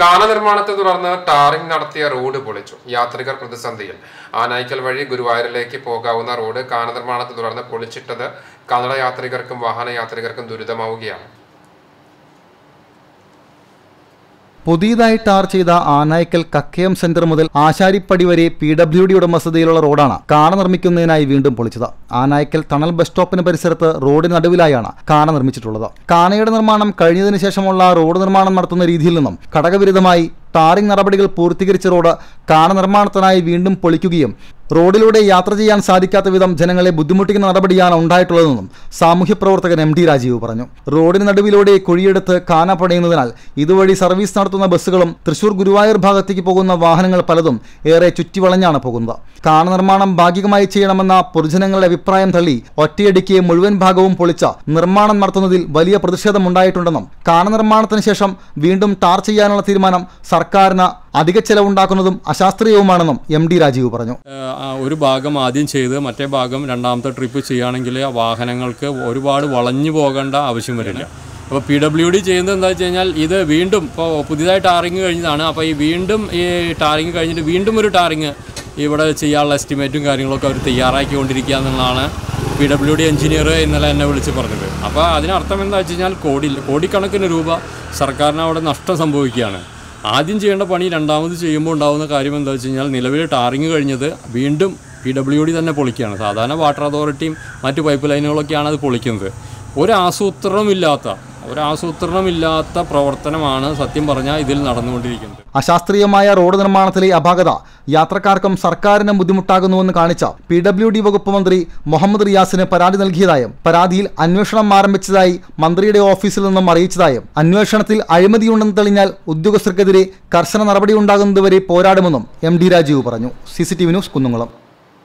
കാന നിർമ്മാണത്തെ തുടർന്ന് ടാറിംഗ് നടത്തിയ റോഡ് പൊളിച്ചു. യാത്രികർ പ്രതിസന്ധിയിൽ. ആനായ്ക്കൽ വഴി ഗുരുവായൂരിലേക്ക് പോകാവുന്ന റോഡ് കാന നിർമ്മാണത്തെ തുടർന്ന് പൊളിച്ചിട്ടത് കന്നഡ യാത്രികർക്കും വാഹന യാത്രികർക്കും ദുരിതമാവുകയാണ്. പുതിയതായി ടാർ ചെയ്ത ആനായ്ക്കൽ കക്കയം സെന്റർ മുതൽ ആശാരിപ്പടി വരെ പി ഡബ്ല്യു ഡി ഉടമസ്ഥതയിലുള്ള റോഡാണ് കാണ നിർമ്മിക്കുന്നതിനായി വീണ്ടും പൊളിച്ചത്. ആനായ്ക്കൽ തണൽ ബസ് സ്റ്റോപ്പിന് പരിസരത്ത് റോഡിന് നടുവിലായാണ് കാണ നിർമ്മിച്ചിട്ടുള്ളത്. കാനയുടെ നിർമ്മാണം കഴിഞ്ഞതിന് ശേഷമുള്ള റോഡ് നിർമ്മാണം നടത്തുന്ന രീതിയിൽ നിന്നും ഘടകവിരുദ്ധമായി ടാറിംഗ് നടപടികൾ പൂർത്തീകരിച്ച റോഡ് കാണ നിർമ്മാണത്തിനായി വീണ്ടും പൊളിക്കുകയും റോഡിലൂടെ യാത്ര ചെയ്യാൻ സാധിക്കാത്ത വിധം ജനങ്ങളെ ബുദ്ധിമുട്ടിക്കുന്ന നടപടിയാണ് ഉണ്ടായിട്ടുള്ളതെന്നും സാമൂഹ്യ പ്രവർത്തകൻ എം ഡി രാജീവ് പറഞ്ഞു. റോഡിന് നടുവിലൂടെ കുഴിയെടുത്ത് കാന പടയുന്നതിനാൽ ഇതുവഴി സർവീസ് നടത്തുന്ന ബസ്സുകളും തൃശൂർ ഗുരുവായൂർ ഭാഗത്തേക്ക് പോകുന്ന വാഹനങ്ങൾ പലതും ഏറെ ചുറ്റിവളഞ്ഞാണ് പോകുന്നത്. കാന നിർമ്മാണം ഭാഗികമായി ചെയ്യണമെന്ന പൊതുജനങ്ങളുടെ അഭിപ്രായം തള്ളി ഒറ്റയടിക്ക് മുഴുവൻ ഭാഗവും പൊളിച്ച നിർമ്മാണം നടത്തുന്നതിൽ വലിയ പ്രതിഷേധമുണ്ടായിട്ടുണ്ടെന്നും കാന നിർമ്മാണത്തിന് ശേഷം വീണ്ടും ടാർ ചെയ്യാനുള്ള തീരുമാനം സർക്കാരിന് അധിക ചെലവുണ്ടാക്കുന്നതും അശാസ്ത്രീയവുമാണെന്നും എം ഡി രാജീവ് പറഞ്ഞു. ഒരു ഭാഗം ആദ്യം ചെയ്ത് മറ്റേ ഭാഗം രണ്ടാമത്തെ ട്രിപ്പ് ചെയ്യുകയാണെങ്കിൽ വാഹനങ്ങൾക്ക് ഒരുപാട് വളഞ്ഞു പോകേണ്ട ആവശ്യം വരില്ല. അപ്പോൾ പി ഡബ്ല്യു ഡി ചെയ്യുന്നത് എന്താ വെച്ച് കഴിഞ്ഞാൽ ഇത് വീണ്ടും ഇപ്പോൾ പുതിയതായി ടാറിങ് കഴിഞ്ഞതാണ്. അപ്പോൾ ഈ വീണ്ടും ഈ ടാറിങ് കഴിഞ്ഞിട്ട് വീണ്ടും ഒരു ടാറിങ് ഇവിടെ ചെയ്യാനുള്ള എസ്റ്റിമേറ്റും കാര്യങ്ങളൊക്കെ അവർ തയ്യാറാക്കിക്കൊണ്ടിരിക്കുക എന്നുള്ളതാണ് പി ഡബ്ല്യു ഡി എഞ്ചിനീയർ ഇന്നലെ എന്നെ വിളിച്ച് പറഞ്ഞത്. അപ്പോൾ അതിനർത്ഥം എന്താ വെച്ച് കഴിഞ്ഞാൽ കോടി കോടിക്കണക്കിന് രൂപ സർക്കാരിന് അവിടെ നഷ്ടം സംഭവിക്കുകയാണ്. ആദ്യം ചെയ്യേണ്ട പണി രണ്ടാമത് ചെയ്യുമ്പോൾ ഉണ്ടാകുന്ന കാര്യം എന്താ വെച്ച് കഴിഞ്ഞാൽ നിലവിൽ ടാറിങ് കഴിഞ്ഞത് വീണ്ടും പി ഡബ്ല്യു ഡി തന്നെ പൊളിക്കുകയാണ്. സാധാരണ വാട്ടർ അതോറിറ്റിയും മറ്റ് പൈപ്പ് ലൈനുകളൊക്കെയാണ് അത് പൊളിക്കുന്നത്. ഒരാസൂത്രണമില്ലാത്ത ഒരാസൂത്രണമില്ലാത്ത പ്രവർത്തനമാണ് സത്യം പറഞ്ഞാൽ ഇതിൽ നടന്നുകൊണ്ടിരിക്കുന്നത്. അശാസ്ത്രീയമായ റോഡ് നിർമ്മാണത്തിലെ അപാകത യാത്രക്കാർക്കും സർക്കാരിനും ബുദ്ധിമുട്ടാകുന്നുവെന്ന് കാണിച്ച പി ഡബ്ല്യു ഡി വകുപ്പ് മന്ത്രി മുഹമ്മദ് റിയാസിന് പരാതി നൽകിയതായും പരാതിയിൽ അന്വേഷണം ആരംഭിച്ചതായി മന്ത്രിയുടെ ഓഫീസിൽ നിന്നും അറിയിച്ചതായും. അന്വേഷണത്തിൽ അഴിമതിയുണ്ടെന്ന് തെളിഞ്ഞാൽ ഉദ്യോഗസ്ഥർക്കെതിരെ കർശന നടപടി ഉണ്ടാകുന്നതുവരെ പോരാടുമെന്നും എം ഡി രാജീവ് പറഞ്ഞു. C C T V news Kunnamkulam.